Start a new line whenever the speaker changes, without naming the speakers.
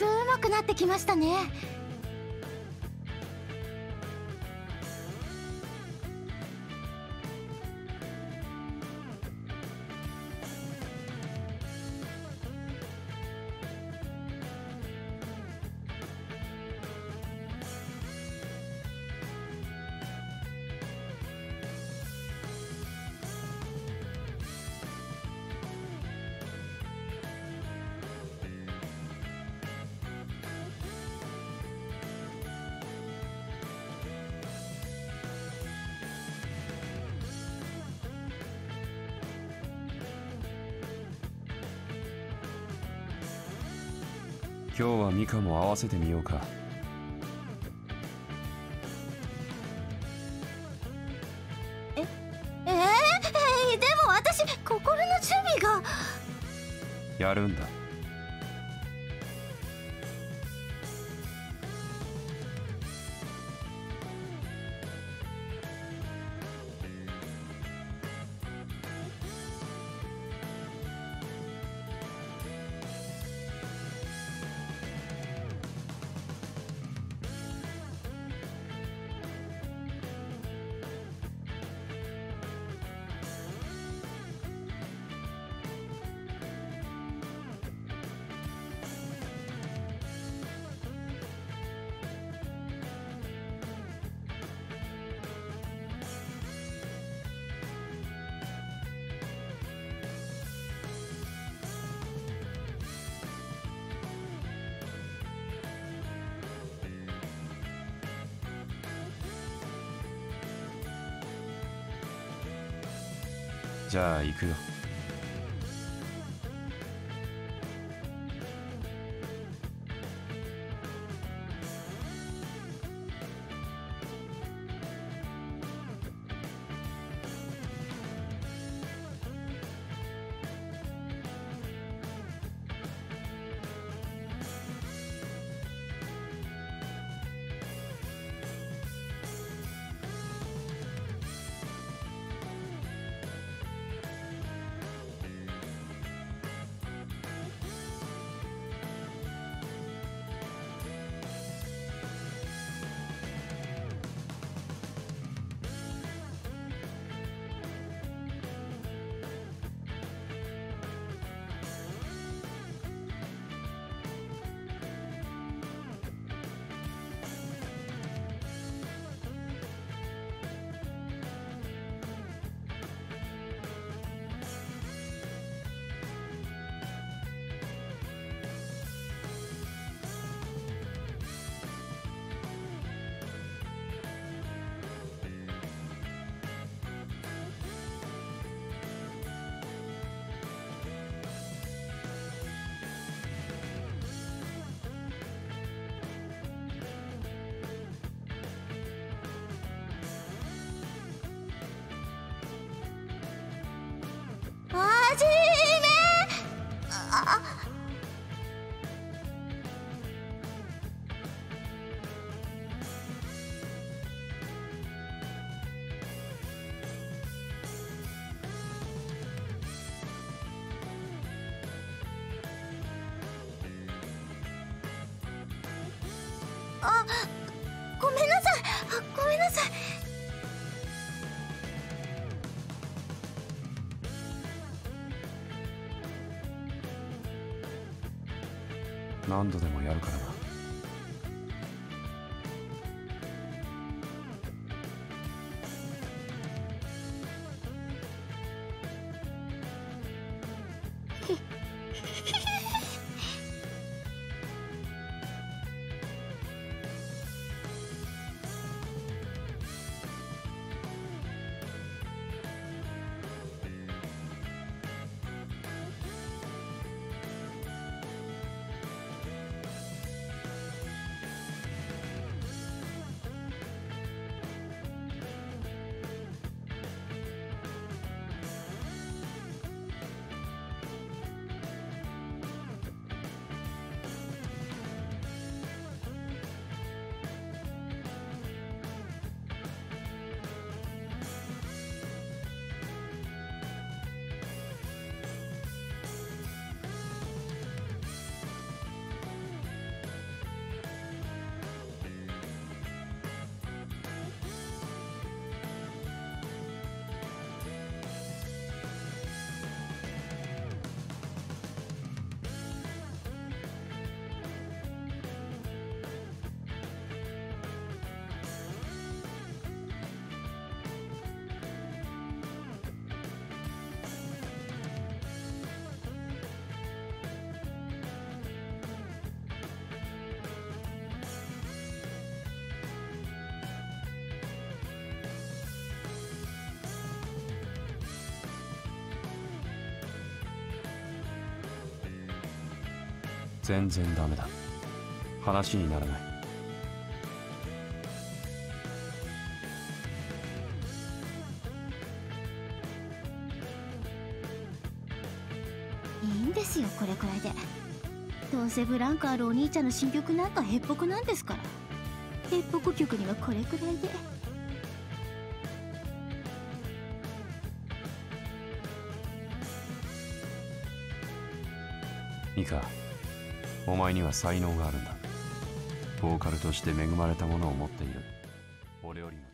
ぶ上手くなってきましたね。
今日はミカも合わせてみようか。
ええー、でも私心の準備が。
やるんだじゃあ行くよ。
あごめんなさい。ごめんなさい。
何度でもやるからな。全然ダメだ。話にならない。
いいんですよこれくらいで。どうせブランクあるお兄ちゃんの新曲なんかヘッポコなんですから。ヘッポコ曲にはこれくらいで。
ミカお前には才能があるんだ。ボーカルとして恵まれたものを持っている。俺よりも。